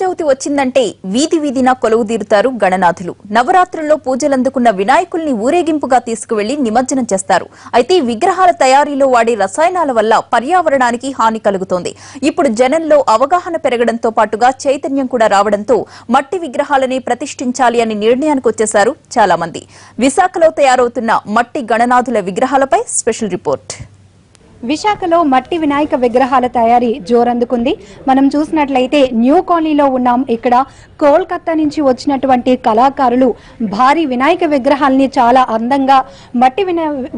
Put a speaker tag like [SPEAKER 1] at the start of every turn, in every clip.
[SPEAKER 1] చవితి వచ్చిందంటే వీధి వీధిన కొలువుదీరుతారు గణనాథులు. నవరాత్రుల్లో పూజలందుకున్న వినాయకుల్ని ఊరేగింపుగా తీసుకువెళ్ళి నిమజ్జనం చేస్తారు. అయితే విగ్రహాల తయారీలో వాడే రసాయనాల వల్ల పర్యావరణానికి హాని కలుగుతోంది. ఇప్పుడు జనంలో అవగాహన పెరగడంతో పాటుగా చైతన్యం కూడా రావడంతో మట్టి విగ్రహాలనే ప్రతిష్ఠించాలి అనే నిర్ణయానికి వచ్చేశారు చాలా మంది విశాఖలో తయారవుతున్న మట్టి గణనాథుల విగ్రహాలపై స్పెషల్ రిపోర్ట్.
[SPEAKER 2] విశాఖలో మట్టి వినాయక విగ్రహాల తయారీ జోరందుకుంది. మనం చూసినట్లయితే న్యూ కాలనీలో ఉన్నాం. ఇక్కడ కోల్కతా నుంచి వచ్చినటువంటి కళాకారులు భారీ వినాయక విగ్రహాల్ని చాలా అందంగా మట్టి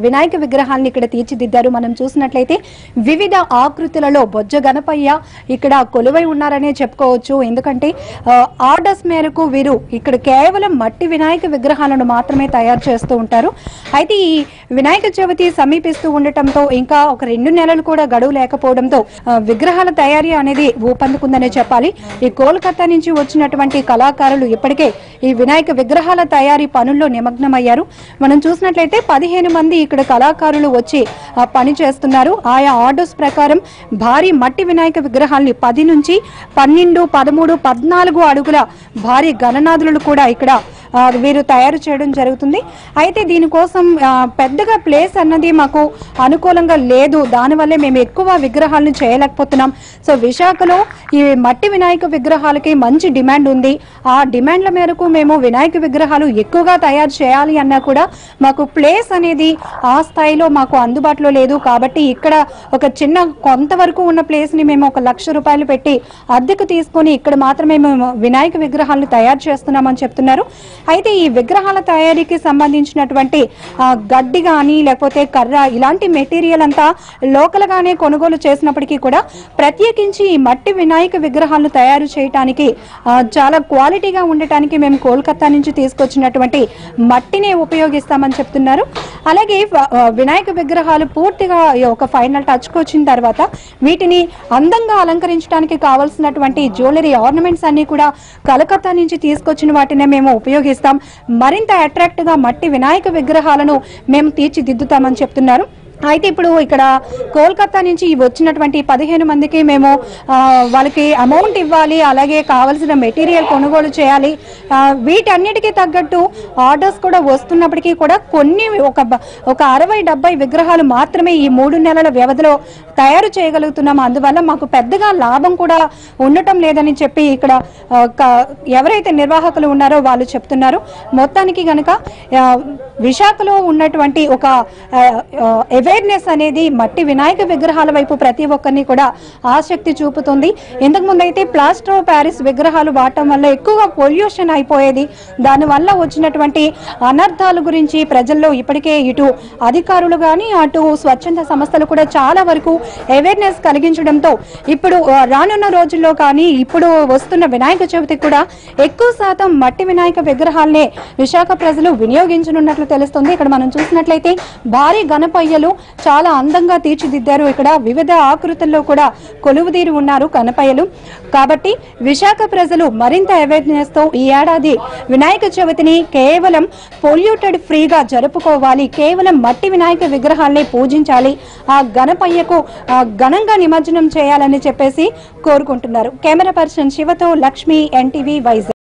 [SPEAKER 2] వినాయక విగ్రహాల్ని ఇక్కడ తీర్చిదిద్దారు. మనం చూసినట్లయితే వివిధ ఆకృతులలో బొజ్జ గణపయ్య ఇక్కడ కొలువై ఉన్నారనే చెప్పుకోవచ్చు. ఎందుకంటే ఆర్డర్స్ మేరకు వీరు ఇక్కడ కేవలం మట్టి వినాయక విగ్రహాలను మాత్రమే తయారు చేస్తూ ఉంటారు. అయితే ఈ వినాయక చవితి సమీపిస్తూ ఉండటంతో ఇంకా ఒక రెండు నెలలు కూడా గడువు లేకపోవడంతో విగ్రహాల తయారీ అనేది ఊపందుకుందనే చెప్పాలి. ఈ కోల్కతా నుంచి వచ్చినటువంటి కళాకారులు ఇప్పటికే ఈ వినాయక విగ్రహాల తయారీ పనుల్లో నిమగ్నమయ్యారు. మనం చూసినట్లయితే పదిహేను మంది ఇక్కడ కళాకారులు వచ్చి పని చేస్తున్నారు. ఆయా ఆర్డర్స్ ప్రకారం భారీ మట్టి వినాయక విగ్రహాల్ని పది నుంచి పన్నెండు పదమూడు పద్నాలుగు అడుగుల భారీ గణనాథులు కూడా ఇక్కడ వీరు తయారు చేయడం జరుగుతుంది. అయితే దీనికోసం పెద్దగా ప్లేస్ అన్నది మాకు అనుకూలంగా లేదు. దానివల్లే మేము ఎక్కువ విగ్రహాలను చేయలేకపోతున్నాం. సో విశాఖలో ఈ మట్టి వినాయక విగ్రహాలకి మంచి డిమాండ్ ఉంది. ఆ డిమాండ్ల మేరకు మేము వినాయక విగ్రహాలు ఎక్కువగా తయారు చేయాలి అన్నా కూడా మాకు ప్లేస్ అనేది ఆ స్థాయిలో మాకు అందుబాటులో లేదు. కాబట్టి ఇక్కడ ఒక చిన్న కొంతవరకు ఉన్న ప్లేస్ని మేము ఒక లక్ష రూపాయలు పెట్టి అద్దెకు తీసుకొని ఇక్కడ మాత్రమే మేము వినాయక విగ్రహాలను తయారు చేస్తున్నామని చెప్తున్నారు. అయితే ఈ విగ్రహాల తయారీకి సంబంధించినటువంటి గడ్డి కానీ లేకపోతే కర్ర ఇలాంటి మెటీరియల్ అంతా లోకల్ గానే కొనుగోలు చేసినప్పటికీ కూడా ప్రత్యేకించి ఈ మట్టి వినాయక విగ్రహాలను తయారు చేయటానికి చాలా క్వాలిటీగా ఉండటానికి మేము కోల్కతా నుంచి తీసుకొచ్చినటువంటి మట్టినే ఉపయోగిస్తామని చెప్తున్నారు. అలాగే వినాయక విగ్రహాలు పూర్తిగా ఒక ఫైనల్ టచ్కి వచ్చిన తర్వాత వీటిని అందంగా అలంకరించడానికి కావాల్సినటువంటి జ్యువెలరీ ఆర్నమెంట్స్ అన్ని కూడా కలకత్తా నుంచి తీసుకొచ్చిన వాటినే మేము ఉపయోగిస్తాం. మరింత అట్రాక్ట్గా మట్టి వినాయక విగ్రహాలను మేము తీర్చిదిద్దుతామని చెప్తున్నారు. అయితే ఇప్పుడు ఇక్కడ కోల్కతా నుంచి వచ్చినటువంటి పదిహేను మందికి మేము వాళ్ళకి అమౌంట్ ఇవ్వాలి అలాగే కావలసిన మెటీరియల్ కొనుగోలు చేయాలి. వీటన్నిటికీ తగ్గట్టు ఆర్డర్స్ కూడా వస్తున్నప్పటికీ కూడా కొన్ని ఒక ఒక అరవై డెబ్బై విగ్రహాలు మాత్రమే ఈ మూడు నెలల వ్యవధిలో తయారు చేయగలుగుతున్నాం. అందువల్ల మాకు పెద్దగా లాభం కూడా ఉండటం లేదని చెప్పి ఇక్కడ క- ఎవరైతే నిర్వాహకులు ఉన్నారో వాళ్ళు చెప్తున్నారు. మొత్తానికి గనక విశాఖలో ఉన్నటువంటి ఒక అవేర్నెస్ అనేది మట్టి వినాయక విగ్రహాల వైపు ప్రతి ఒక్కరిని కూడా ఆసక్తి చూపుతుంది. ఇంతకు ముందు అయితే ప్లాస్టర్ ఆఫ్ ప్యారిస్ విగ్రహాలు వాడటం వల్ల ఎక్కువగా పొల్యూషన్ అయిపోయేది. దానివల్ల వచ్చినటువంటి అనర్థాల గురించి ప్రజల్లో ఇప్పటికే ఇటు అధికారులు కానీ అటు స్వచ్ఛంద సంస్థలు కూడా చాలా వరకు అవేర్నెస్ కలిగించడంతో ఇప్పుడు రానున్న రోజుల్లో కానీ ఇప్పుడు వస్తున్న వినాయక చవితికి కూడా ఎక్కువ శాతం మట్టి వినాయక విగ్రహాలనే విశాఖ ప్రజలు వినియోగించనున్నట్లు తెలుస్తుంది. ఇక్కడ మనం చూసినట్లయితే భారీ గణపయ్యలు చాలా అందంగా తీర్చిదిద్దారు. ఇక్కడ వివిధ ఆకృతుల్లో కూడా కొలువుదీరి ఉన్నారు గణపయ్యలు కాబట్టి విశాఖ ప్రజలు మరింత అవేర్నెస్తో ఈ ఏడాది వినాయక చవితిని కేవలం పొల్యూటెడ్ ఫ్రీగా జరుపుకోవాలి. కేవలం మట్టి వినాయక విగ్రహాల్ని పూజించాలి. ఆ గణపయ్యకు ఘనంగా నిమజ్జనం చేయాలని చెప్పేసి కోరుకుంటున్నారు. కెమెరా పర్సన్ శివతో లక్ష్మి ఎన్టీవీ వైజాగ్.